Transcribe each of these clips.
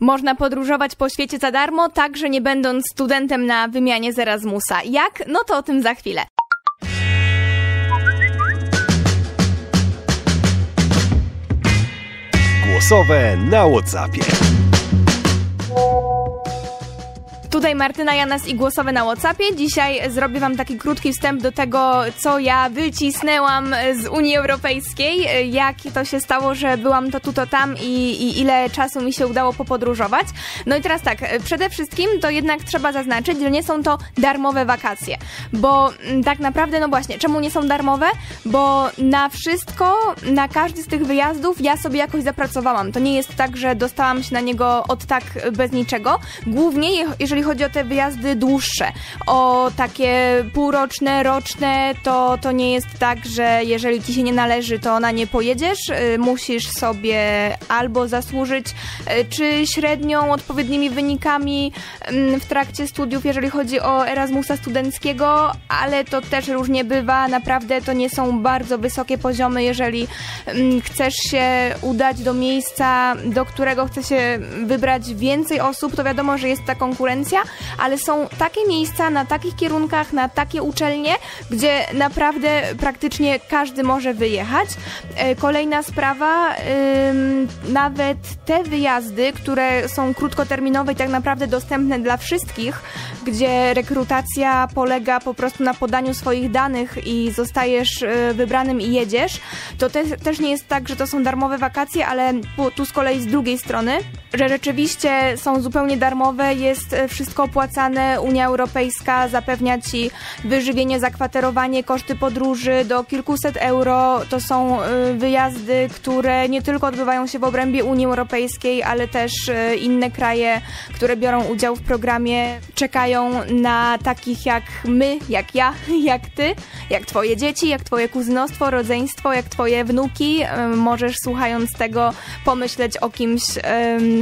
Można podróżować po świecie za darmo, także nie będąc studentem na wymianie z Erasmusa. Jak? No to o tym za chwilę. Głosowe na Whatsappie. Tutaj Martyna Janas i głosowe na Whatsappie. Dzisiaj zrobię Wam taki krótki wstęp do tego, co ja wycisnęłam z Unii Europejskiej, jak to się stało, że byłam to tu, to tam i, i ile czasu mi się udało popodróżować. No i teraz tak, przede wszystkim to jednak trzeba zaznaczyć, że nie są to darmowe wakacje, bo mm, tak naprawdę, no właśnie, czemu nie są darmowe? Bo na wszystko, na każdy z tych wyjazdów ja sobie jakoś zapracowałam. To nie jest tak, że dostałam się na niego od tak bez niczego. Głównie, jeżeli chodzi o te wyjazdy dłuższe, o takie półroczne, roczne, to, to nie jest tak, że jeżeli ci się nie należy, to na nie pojedziesz. Y, musisz sobie albo zasłużyć, y, czy średnią, odpowiednimi wynikami mm, w trakcie studiów, jeżeli chodzi o Erasmusa studenckiego, ale to też różnie bywa. Naprawdę to nie są bardzo wysokie poziomy, jeżeli mm, chcesz się udać do miejsca, do którego chce się wybrać więcej osób, to wiadomo, że jest ta konkurencja ale są takie miejsca na takich kierunkach, na takie uczelnie, gdzie naprawdę praktycznie każdy może wyjechać. E, kolejna sprawa, nawet te wyjazdy, które są krótkoterminowe i tak naprawdę dostępne dla wszystkich, gdzie rekrutacja polega po prostu na podaniu swoich danych i zostajesz e, wybranym i jedziesz, to te, też nie jest tak, że to są darmowe wakacje, ale tu z kolei z drugiej strony, że rzeczywiście są zupełnie darmowe, jest e, wszystko wszystko opłacane. Unia Europejska zapewnia ci wyżywienie, zakwaterowanie, koszty podróży do kilkuset euro. To są y, wyjazdy, które nie tylko odbywają się w obrębie Unii Europejskiej, ale też y, inne kraje, które biorą udział w programie, czekają na takich jak my, jak ja, jak ty, jak twoje dzieci, jak twoje kuzynostwo, rodzeństwo, jak twoje wnuki. Y, możesz słuchając tego pomyśleć o kimś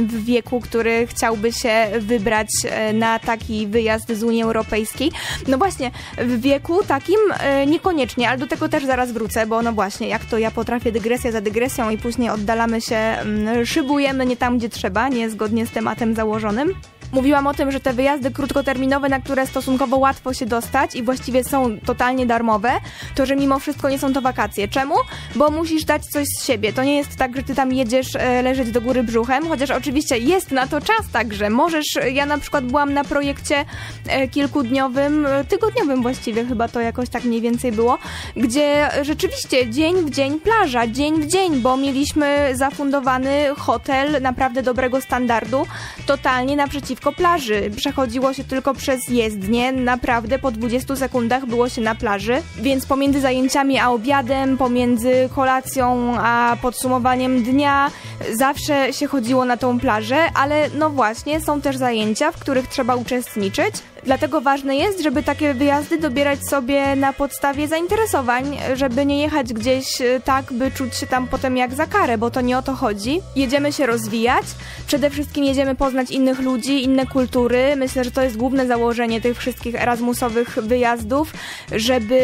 w wieku, który chciałby się wybrać na taki wyjazd z Unii Europejskiej. No właśnie, w wieku takim e, niekoniecznie, ale do tego też zaraz wrócę, bo no właśnie, jak to ja potrafię dygresję za dygresją i później oddalamy się, mm, szybujemy nie tam, gdzie trzeba, nie zgodnie z tematem założonym. Mówiłam o tym, że te wyjazdy krótkoterminowe, na które stosunkowo łatwo się dostać i właściwie są totalnie darmowe, to że mimo wszystko nie są to wakacje. Czemu? Bo musisz dać coś z siebie. To nie jest tak, że ty tam jedziesz e, leżeć do góry brzuchem, chociaż oczywiście jest na to czas także. Możesz, ja na przykład byłam na projekcie e, kilkudniowym, e, tygodniowym właściwie chyba to jakoś tak mniej więcej było, gdzie rzeczywiście dzień w dzień plaża, dzień w dzień, bo mieliśmy zafundowany hotel naprawdę dobrego standardu, totalnie naprzeciw naprzeciwko plaży. Przechodziło się tylko przez jezdnię, naprawdę po 20 sekundach było się na plaży, więc pomiędzy zajęciami a obiadem, pomiędzy kolacją a podsumowaniem dnia, zawsze się chodziło na tą plażę, ale no właśnie, są też zajęcia, w których trzeba uczestniczyć, Dlatego ważne jest, żeby takie wyjazdy dobierać sobie na podstawie zainteresowań, żeby nie jechać gdzieś e, tak, by czuć się tam potem jak za karę, bo to nie o to chodzi. Jedziemy się rozwijać, przede wszystkim jedziemy poznać innych ludzi, inne kultury. Myślę, że to jest główne założenie tych wszystkich Erasmusowych wyjazdów, żeby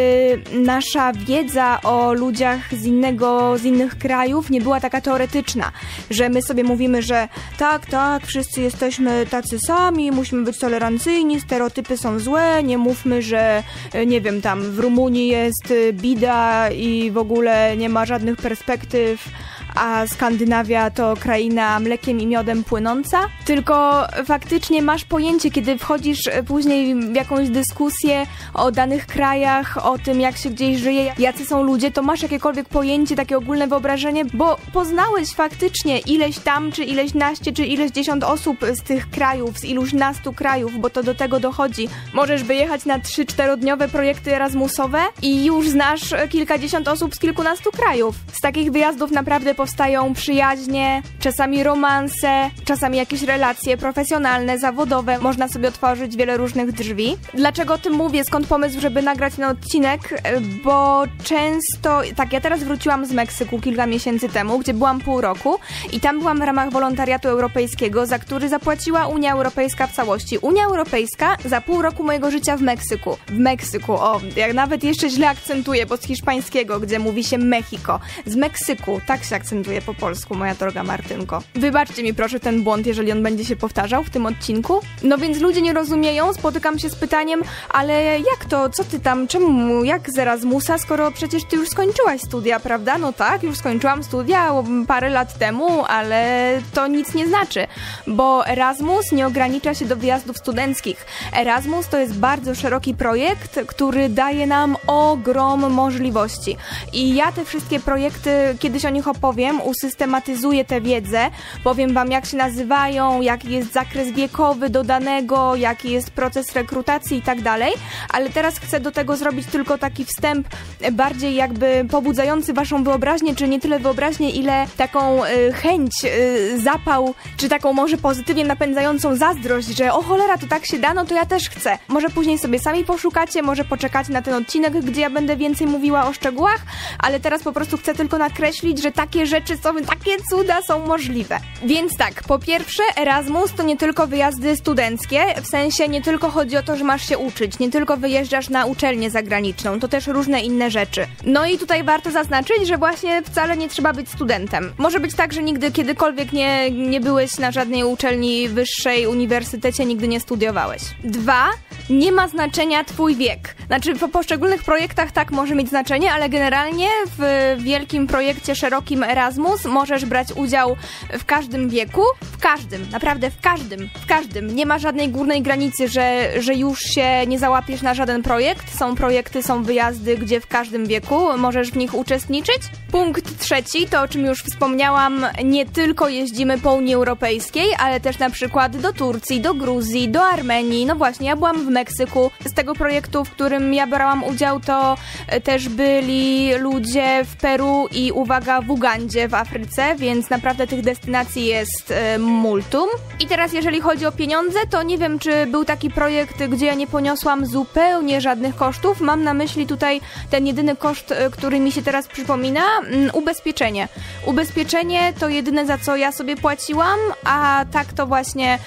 nasza wiedza o ludziach z innego, z innych krajów nie była taka teoretyczna, że my sobie mówimy, że tak, tak, wszyscy jesteśmy tacy sami, musimy być tolerancyjni, stereotypy stereotypy są złe, nie mówmy, że e, nie wiem, tam w Rumunii jest e, bida i w ogóle nie ma żadnych perspektyw a Skandynawia to kraina mlekiem i miodem płynąca, tylko faktycznie masz pojęcie, kiedy wchodzisz później w jakąś dyskusję o danych krajach, o tym, jak się gdzieś żyje, jacy są ludzie, to masz jakiekolwiek pojęcie, takie ogólne wyobrażenie, bo poznałeś faktycznie ileś tam, czy ileś naście, czy ileś dziesiąt osób z tych krajów, z iluś nastu krajów, bo to do tego dochodzi. Możesz wyjechać na 3-4-dniowe projekty Erasmusowe i już znasz kilkadziesiąt osób z kilkunastu krajów. Z takich wyjazdów naprawdę powstają przyjaźnie, czasami romanse, czasami jakieś relacje profesjonalne, zawodowe. Można sobie otworzyć wiele różnych drzwi. Dlaczego o tym mówię? Skąd pomysł, żeby nagrać ten odcinek? Bo często, tak, ja teraz wróciłam z Meksyku kilka miesięcy temu, gdzie byłam pół roku i tam byłam w ramach wolontariatu europejskiego, za który zapłaciła Unia Europejska w całości. Unia Europejska za pół roku mojego życia w Meksyku. W Meksyku, o, jak nawet jeszcze źle akcentuję, bo z hiszpańskiego, gdzie mówi się Mexico. Z Meksyku, tak się akcentuje akcentuję po polsku, moja droga Martynko. Wybaczcie mi proszę ten błąd, jeżeli on będzie się powtarzał w tym odcinku. No więc ludzie nie rozumieją, spotykam się z pytaniem, ale jak to, co ty tam, czemu, jak Erasmusa, skoro przecież ty już skończyłaś studia, prawda? No tak, już skończyłam studia parę lat temu, ale to nic nie znaczy, bo Erasmus nie ogranicza się do wyjazdów studenckich. Erasmus to jest bardzo szeroki projekt, który daje nam ogrom możliwości. I ja te wszystkie projekty, kiedyś o nich opowiem, usystematyzuję tę wiedzę, powiem wam jak się nazywają, jaki jest zakres wiekowy dodanego, jaki jest proces rekrutacji i tak dalej, ale teraz chcę do tego zrobić tylko taki wstęp bardziej jakby pobudzający waszą wyobraźnię, czy nie tyle wyobraźnię, ile taką y, chęć, y, zapał, czy taką może pozytywnie napędzającą zazdrość, że o cholera, to tak się da, no to ja też chcę. Może później sobie sami poszukacie, może poczekacie na ten odcinek, gdzie ja będę więcej mówiła o szczegółach, ale teraz po prostu chcę tylko nakreślić, że takie rzeczy są, takie cuda są możliwe. Więc tak, po pierwsze, Erasmus to nie tylko wyjazdy studenckie, w sensie nie tylko chodzi o to, że masz się uczyć, nie tylko wyjeżdżasz na uczelnię zagraniczną, to też różne inne rzeczy. No i tutaj warto zaznaczyć, że właśnie wcale nie trzeba być studentem. Może być tak, że nigdy kiedykolwiek nie, nie byłeś na żadnej uczelni wyższej, uniwersytecie, nigdy nie studiowałeś. Dwa, nie ma znaczenia twój wiek. Znaczy, po poszczególnych projektach tak może mieć znaczenie, ale generalnie w wielkim projekcie szerokim Erasmus możesz brać udział w każdym wieku, w każdym, naprawdę w każdym, w każdym. Nie ma żadnej górnej granicy, że, że już się nie załapiesz na żaden projekt. Są projekty, są wyjazdy, gdzie w każdym wieku możesz w nich uczestniczyć. Punkt trzeci, to o czym już wspomniałam, nie tylko jeździmy po Unii Europejskiej, ale też na przykład do Turcji, do Gruzji, do Armenii. No właśnie, ja byłam w Meksyku. Z tego projektu, w którym ja brałam udział, to e, też byli ludzie w Peru i uwaga, w Ugandzie w Afryce, więc naprawdę tych destynacji jest e, multum. I teraz jeżeli chodzi o pieniądze, to nie wiem, czy był taki projekt, gdzie ja nie poniosłam zupełnie żadnych kosztów. Mam na myśli tutaj ten jedyny koszt, e, który mi się teraz przypomina, ubezpieczenie. Ubezpieczenie to jedyne, za co ja sobie płaciłam, a tak to właśnie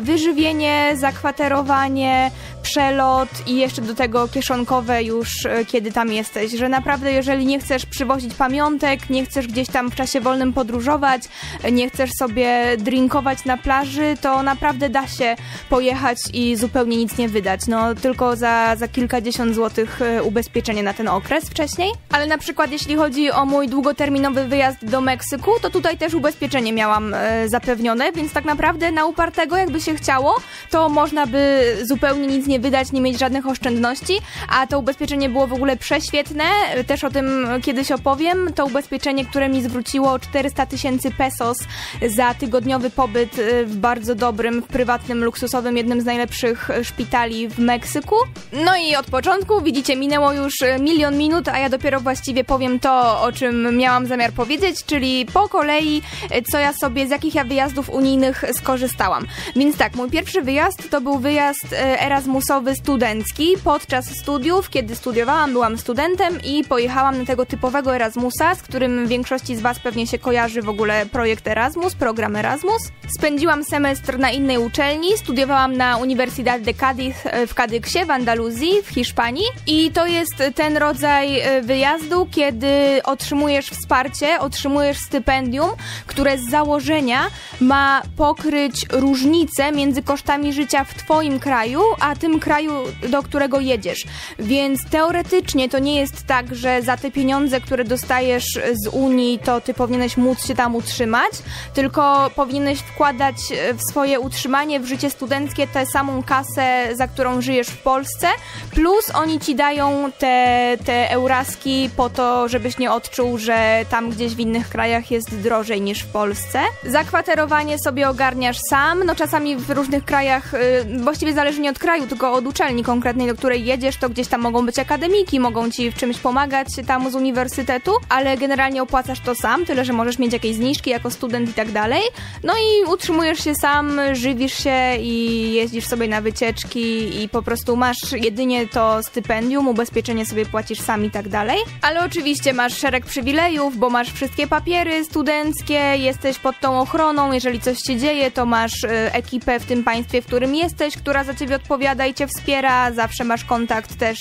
wyżywienie, zakwaterowanie, przelot i jeszcze do tego kieszonkowe już e, kiedy tam jesteś, że naprawdę jeżeli nie chcesz przywozić pamiątek, nie chcesz gdzieś tam w czasie wolnym podróżować, nie chcesz sobie drinkować na plaży, to naprawdę da się pojechać i zupełnie nic nie wydać. No tylko za, za kilkadziesiąt złotych e, ubezpieczenie na ten okres wcześniej. Ale na przykład jeśli chodzi o mój długoterminowy wyjazd do Meksyku, to tutaj też ubezpieczenie miałam e, zapewnione, więc tak naprawdę na upartego jakby się chciało, to można by zupełnie nic nie wydać, nie mieć żadnych oszczędności, a to ubezpieczenie było w ogóle prześwietne, też o tym kiedyś opowiem. To ubezpieczenie, które mi zwróciło 400 tysięcy pesos za tygodniowy pobyt y, w bardzo dobrym, prywatnym, luksusowym, jednym z najlepszych szpitali w Meksyku. No i od początku, widzicie, minęło już milion minut, a ja dopiero właściwie powiem to, o czym miałam zamiar powiedzieć, czyli po kolei, co ja sobie, z jakich ja wyjazdów unijnych skorzystałam. Więc tak, mój pierwszy wyjazd to był wyjazd y, Erasmusowy studencki. Podczas studiów, kiedy studiowałam, byłam studentem i pojechałam na tego typowego Erasmusa, z którym większości z Was pewnie się kojarzy w ogóle projekt Erasmus, program Erasmus. Spędziłam semestr na innej uczelni, studiowałam na Universidad de Cádiz e, w Kadyksie w Andaluzji w Hiszpanii. I to jest ten rodzaj e, wyjazdu, kiedy otrzymujesz wsparcie, otrzymujesz stypendium, które z założenia ma pokryć różnicę między kosztami życia w Twoim kraju, a tym kraju, do którego jedziesz. Więc teoretycznie to nie jest tak, że za te pieniądze, które dostajesz z Unii, to ty powinieneś móc się tam utrzymać, tylko powinieneś wkładać w swoje utrzymanie, w życie studenckie tę samą kasę, za którą żyjesz w Polsce, plus oni ci dają te, te euraski po to, żebyś nie odczuł, że tam gdzieś w innych krajach jest drożej niż w Polsce. Zakwaterowanie sobie ogarniasz sam, no czasami w różnych krajach, y, właściwie zależy nie od kraju, tylko od uczelni konkretnej, do której jedziesz, to gdzieś tam mogą być akademiki, mogą ci w czymś pomagać tam z uniwersytetu, ale generalnie opłacasz to sam, tyle że możesz mieć jakieś zniżki jako student i tak dalej. No i utrzymujesz się sam, żywisz się i jeździsz sobie na wycieczki i po prostu masz jedynie to stypendium, ubezpieczenie sobie płacisz sam i tak dalej. Ale oczywiście masz szereg przywilejów, bo masz wszystkie papiery studenckie, jesteś pod tą ochroną, jeżeli coś się dzieje, to masz y, ekipę w tym państwie, w którym jesteś, która za ciebie odpowiada i cię wspiera, zawsze masz kontakt też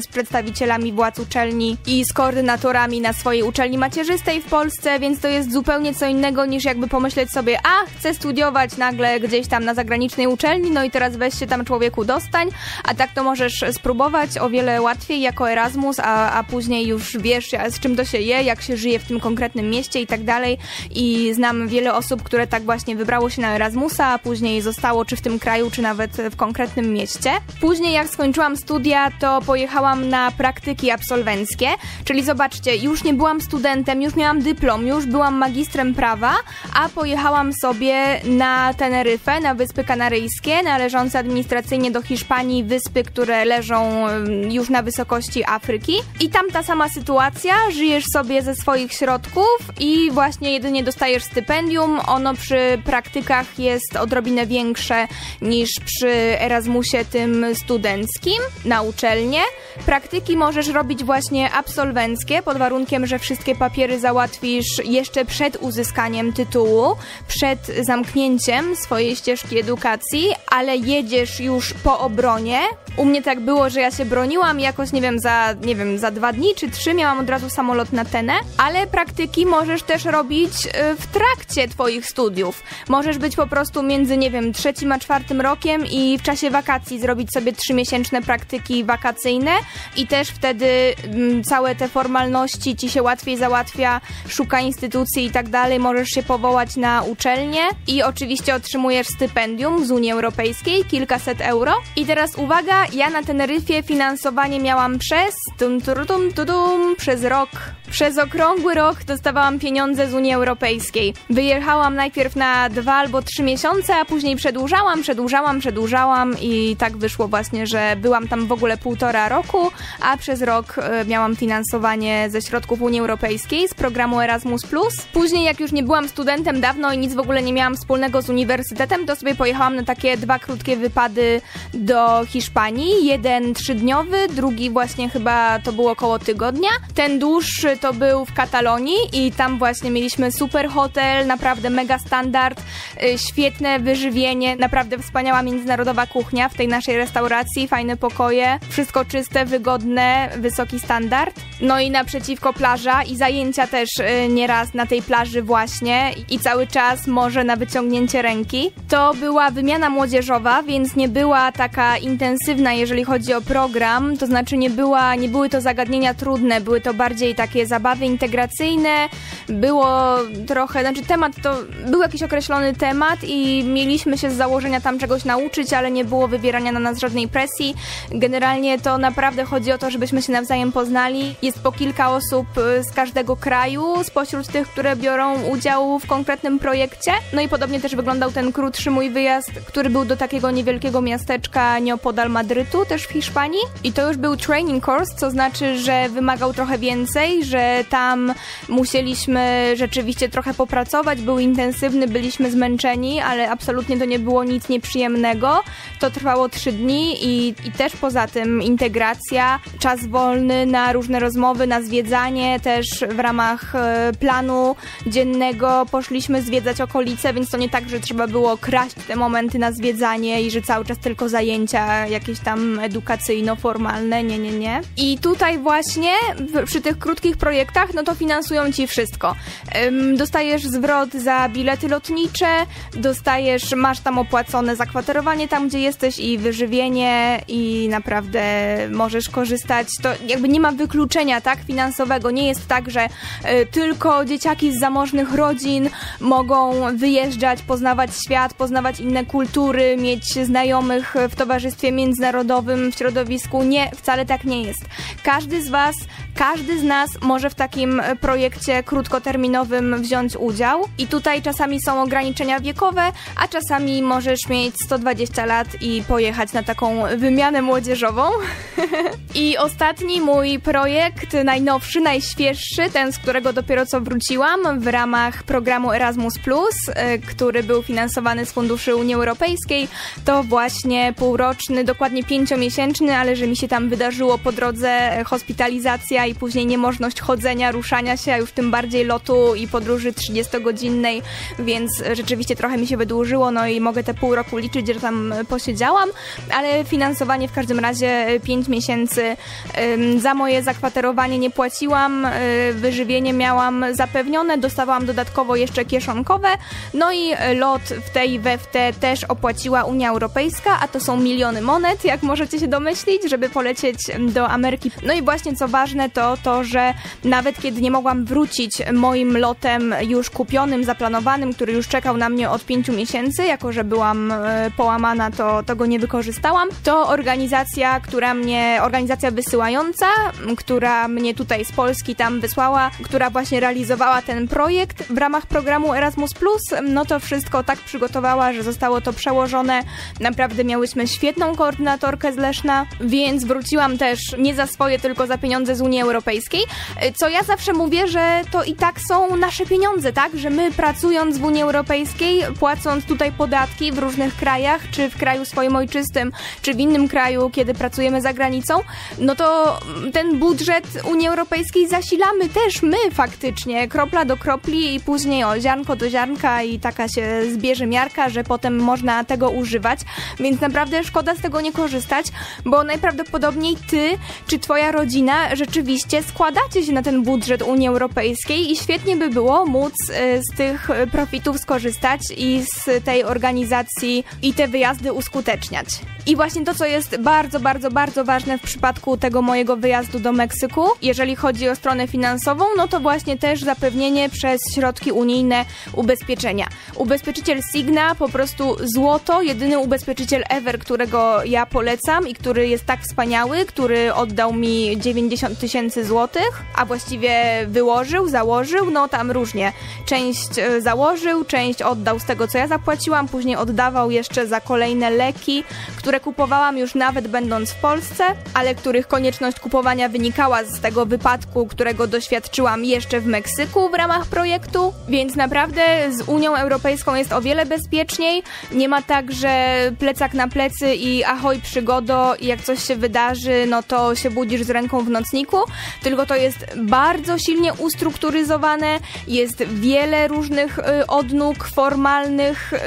z przedstawicielami władz uczelni i z koordynatorami na swojej uczelni macierzystej w Polsce, więc to jest zupełnie co innego niż jakby pomyśleć sobie, a chcę studiować nagle gdzieś tam na zagranicznej uczelni, no i teraz weź się tam człowieku dostań, a tak to możesz spróbować o wiele łatwiej jako Erasmus, a, a później już wiesz z czym to się je, jak się żyje w tym konkretnym mieście i tak dalej i znam wiele osób, które tak właśnie wybrało się na Erasmusa, a później zostało czy w tym kraju, czy nawet w konkretnym mieście. Później jak skończyłam studia, to pojechałam na praktyki absolwenckie, czyli zobaczcie, już nie byłam studentem, już miałam dyplom, już byłam magistrem prawa, a pojechałam sobie na Teneryfę, na Wyspy Kanaryjskie, należące administracyjnie do Hiszpanii, wyspy, które leżą już na wysokości Afryki. I tam ta sama sytuacja, żyjesz sobie ze swoich środków i właśnie jedynie dostajesz stypendium. Ono przy praktykach jest odrobinę większe niż przy Erasmusie tym studenckim na uczelnię. Praktyki możesz robić właśnie absolwenckie pod warunkiem, że wszystkie papiery załatwisz jeszcze przed uzyskaniem tytułu, przed zamknięciem swojej ścieżki edukacji, ale jedziesz już po obronie. U mnie tak było, że ja się broniłam jakoś, nie wiem, za, nie wiem, za dwa dni czy trzy miałam od razu samolot na tenę, ale praktyki możesz też robić y, w trakcie twoich studiów. Możesz być po prostu między, nie wiem, trzecim a czwartym rokiem i w czasie wakacji zrobić sobie trzymiesięczne praktyki wakacyjne i też wtedy mm, całe te formalności ci się łatwiej załatwia, szuka instytucji i tak dalej, możesz się powołać na uczelnię i oczywiście otrzymujesz stypendium z Unii Europejskiej, kilkaset euro. I teraz uwaga, ja na Teneryfie finansowanie miałam przez tum, tum, tum, przez rok. Przez okrągły rok dostawałam pieniądze z Unii Europejskiej. Wyjechałam najpierw na dwa albo trzy miesiące, a później przedłużałam, przedłużałam, przedłużałam i tak wyszło właśnie, że byłam tam w ogóle półtora roku, a przez rok e, miałam finansowanie ze środków Unii Europejskiej z programu Erasmus+. Później jak już nie byłam studentem dawno i nic w ogóle nie miałam wspólnego z uniwersytetem, to sobie pojechałam na takie dwa krótkie wypady do Hiszpanii. Jeden trzydniowy, drugi właśnie chyba to było około tygodnia. Ten dłuższy to był w Katalonii i tam właśnie mieliśmy super hotel, naprawdę mega standard, y, świetne wyżywienie, naprawdę wspaniała międzynarodowa kuchnia w tej naszej restauracji, fajne pokoje, wszystko czyste, wygodne, wysoki standard. No i naprzeciwko plaża i zajęcia też y, nieraz na tej plaży właśnie i cały czas może na wyciągnięcie ręki. To była wymiana młodzieżowa, więc nie była taka intensywna, jeżeli chodzi o program, to znaczy nie, była, nie były to zagadnienia trudne, były to bardziej takie zabawy integracyjne, było trochę, znaczy temat to był jakiś określony temat i mieliśmy się z założenia tam czegoś nauczyć, ale nie było wywierania na nas żadnej presji. Generalnie to naprawdę chodzi o to, żebyśmy się nawzajem poznali. Jest po kilka osób y, z każdego kraju, spośród tych, które biorą udział w konkretnym projekcie. No i podobnie też wyglądał ten krótszy mój wyjazd, który był do takiego niewielkiego miasteczka nieopodal Madrytu, też w Hiszpanii. I to już był training course, co znaczy, że wymagał trochę więcej, że tam musieliśmy rzeczywiście trochę popracować, był intensywny, byliśmy zmęczeni, ale absolutnie to nie było nic nieprzyjemnego. To trwało trzy dni i, i też poza tym integracja, czas wolny na różne rozmowy, na zwiedzanie, też w ramach e, planu dziennego poszliśmy zwiedzać okolice, więc to nie tak, że trzeba było kraść te momenty na zwiedzanie i że cały czas tylko zajęcia jakieś tam edukacyjno-formalne, nie, nie, nie. I tutaj właśnie przy tych krótkich projektach, no to finansują ci wszystko. Dostajesz zwrot za bilety lotnicze, dostajesz, masz tam opłacone zakwaterowanie tam, gdzie jesteś i wyżywienie i naprawdę możesz korzystać. To jakby nie ma wykluczenia, tak, finansowego. Nie jest tak, że y, tylko dzieciaki z zamożnych rodzin mogą wyjeżdżać, poznawać świat, poznawać inne kultury, mieć znajomych w towarzystwie międzynarodowym, w środowisku. Nie, wcale tak nie jest. Każdy z Was, każdy z nas może w takim projekcie krótkoterminowym wziąć udział i tutaj czasami są ograniczenia wiekowe, a czasami możesz mieć 120 lat i pojechać na taką wymianę młodzieżową. I ostatni mój projekt, najnowszy, najświeższy, ten z którego dopiero co wróciłam w ramach programu Erasmus, y, który był finansowany z funduszy Unii Europejskiej, to właśnie półroczny, dokładnie pięciomiesięczny, ale że mi się tam wydarzyło po drodze hospitalizacja i później niemożność chodzenia, ruszania się, a już tym bardziej lotu i podróży 30-godzinnej, więc rzeczywiście trochę mi się wydłużyło, no i mogę te pół roku liczyć, że tam posiedziałam, ale finansowanie w każdym razie 5 miesięcy za moje zakwaterowanie nie płaciłam, wyżywienie miałam zapewnione, dostawałam dodatkowo jeszcze kieszonkowe, no i lot w tej i też opłaciła Unia Europejska, a to są miliony monet, jak możecie się domyślić, żeby polecieć do Ameryki. No i właśnie co ważne to to, że nawet kiedy nie mogłam wrócić moim lotem już kupionym, zaplanowanym, który już czekał na mnie od pięciu miesięcy, jako że byłam e, połamana, to, to go nie wykorzystałam, to organizacja, która mnie, organizacja wysyłająca, która mnie tutaj z Polski tam wysłała, która właśnie realizowała ten projekt w ramach programu Erasmus+, no to wszystko tak przygotowała, że zostało to przełożone. Naprawdę miałyśmy świetną koordynatorkę z Leszna, więc wróciłam też nie za swoje, tylko za pieniądze z Unii Europejskiej. Co ja zawsze mówię, że to i tak są nasze pieniądze, tak? Że my pracując w Unii Europejskiej, płacąc tutaj podatki w różnych krajach, czy w kraju swoim ojczystym, czy w innym kraju, kiedy pracujemy za granicą, no to ten budżet Unii Europejskiej zasilamy też my faktycznie, kropla do kropli i później o ziarnko do ziarnka i taka się zbierze miarka, że potem można tego używać, więc naprawdę szkoda z tego nie korzystać, bo najprawdopodobniej ty czy twoja rodzina rzeczywiście składacie się na ten budżet Unii Europejskiej i świetnie by było móc e, z tych profitów skorzystać i z tej organizacji i te wyjazdy uskuteczniać. I właśnie to, co jest bardzo, bardzo, bardzo ważne w przypadku tego mojego wyjazdu do Meksyku, jeżeli chodzi o stronę finansową, no to właśnie też zapewnienie przez środki unijne ubezpieczenia. Ubezpieczyciel Signa, po prostu złoto, jedyny ubezpieczyciel ever, którego ja polecam i który jest tak wspaniały, który oddał mi 90 tysięcy złotych, a właściwie wyłożył, założył, no tam różnie. Część e, założył, część oddał z tego, co ja zapłaciłam, później oddawał jeszcze za kolejne leki, które kupowałam już nawet będąc w Polsce, ale których konieczność kupowania wynikała z tego wypadku, którego doświadczyłam jeszcze w Meksyku w ramach projektu, więc naprawdę z Unią Europejską jest o wiele bezpieczniej. Nie ma tak, że plecak na plecy i ahoj przygodo i jak coś się wydarzy, no to się budzisz z ręką w nocniku, tylko to jest bardzo silnie ustrukturyzowane, jest wiele różnych y, odnóg formalnych, y,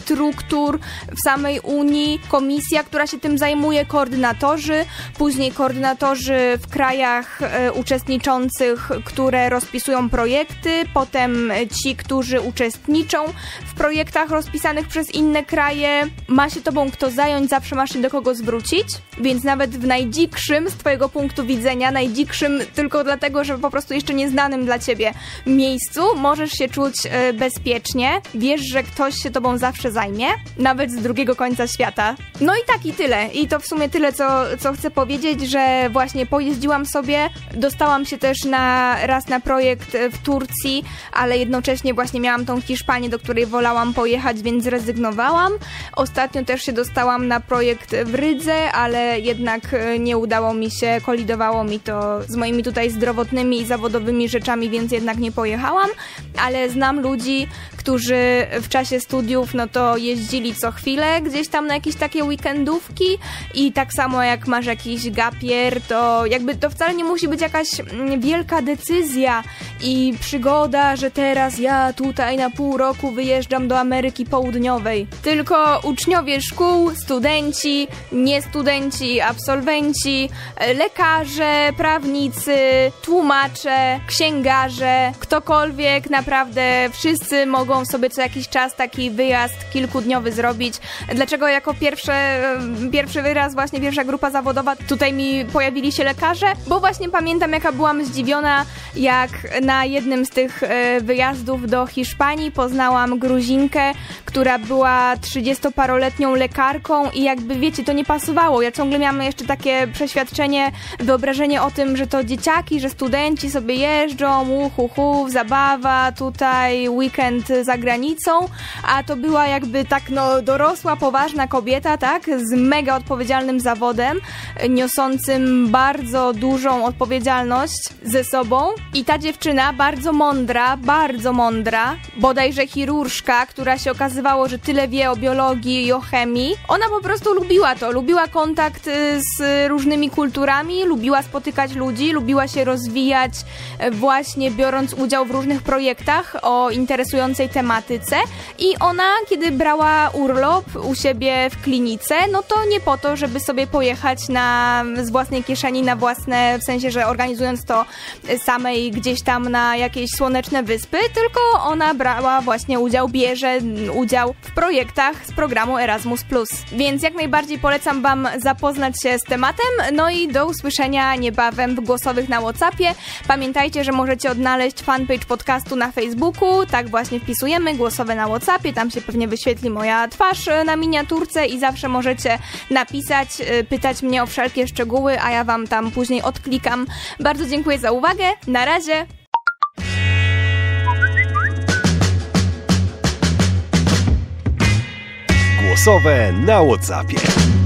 struktur w samej Unii, komisja, która się tym zajmuje, koordynatorzy, później koordynatorzy w krajach y, uczestniczących, które rozpisują projekty, potem ci, którzy uczestniczą w projektach rozpisanych przez inne kraje, ma się tobą kto zająć, zawsze masz się do kogo zwrócić, więc nawet w najdzikszym z twojego punktu widzenia, najdzikszym tylko dlatego, że po prostu jeszcze nieznanym dla ciebie miejscu, możesz się czuć e, bezpiecznie, wiesz, że ktoś się tobą zawsze zajmie, nawet z drugiego końca świata. No i tak i tyle. I to w sumie tyle, co, co chcę powiedzieć, że właśnie pojeździłam sobie, dostałam się też na raz na projekt w Turcji, ale jednocześnie właśnie miałam tą Hiszpanię, do której wolałam pojechać, więc zrezygnowałam. Ostatnio też się dostałam na projekt w Rydze, ale jednak e, nie udało mi się, kolidowało mi to z moimi tutaj zdrowotnymi i zawodowymi rzeczami, więc jednak nie pojechałam, ale znam ludzi, którzy w czasie studiów no to jeździli co chwilę gdzieś tam na jakieś takie weekendówki i tak samo jak masz jakiś gapier, to jakby to wcale nie musi być jakaś mm, wielka decyzja i przygoda, że teraz ja tutaj na pół roku wyjeżdżam do Ameryki Południowej. Tylko uczniowie szkół, studenci, nie studenci, absolwenci, lekarze, prawnicy, tłumacze, księgarze, ktokolwiek, naprawdę wszyscy mogą sobie co jakiś czas taki wyjazd kilkudniowy zrobić. Dlaczego jako pierwsze, pierwszy wyraz, właśnie pierwsza grupa zawodowa, tutaj mi pojawili się lekarze? Bo właśnie pamiętam, jaka byłam zdziwiona, jak na jednym z tych e, wyjazdów do Hiszpanii poznałam Gruzinkę, która była 30-paroletnią lekarką i jakby wiecie, to nie pasowało. Ja ciągle miałam jeszcze takie przeświadczenie, wyobrażenie o tym, że to dzieciaki, że studenci sobie jeżdżą, uhu, hu, zabawa, tutaj weekend za granicą, a to była jakby tak no dorosła, poważna kobieta, tak, z mega odpowiedzialnym zawodem, niosącym bardzo dużą odpowiedzialność ze sobą. I ta dziewczyna bardzo mądra, bardzo mądra, bodajże chirurżka, która się okazywało, że tyle wie o biologii i o chemii, ona po prostu lubiła to, lubiła kontakt y, z różnymi kulturami, lubiła spotykać ludzi, lubiła się rozwijać e, właśnie biorąc udział w różnych projektach o interesującej tematyce i ona, kiedy brała urlop u siebie w klinice, no to nie po to, żeby sobie pojechać na, z własnej kieszeni na własne, w sensie, że organizując to samej gdzieś tam na jakieś słoneczne wyspy, tylko ona brała właśnie udział, bierze udział w projektach z programu Erasmus+. Więc jak najbardziej polecam Wam zapoznać się z tematem, no i do usłyszenia niebawem w głosowych na Whatsappie. Pamiętajcie, że możecie odnaleźć fanpage podcastu na Facebooku, tak właśnie głosowe na Whatsappie, tam się pewnie wyświetli moja twarz na miniaturce i zawsze możecie napisać, y, pytać mnie o wszelkie szczegóły, a ja Wam tam później odklikam. Bardzo dziękuję za uwagę, na razie! Głosowe na Whatsappie.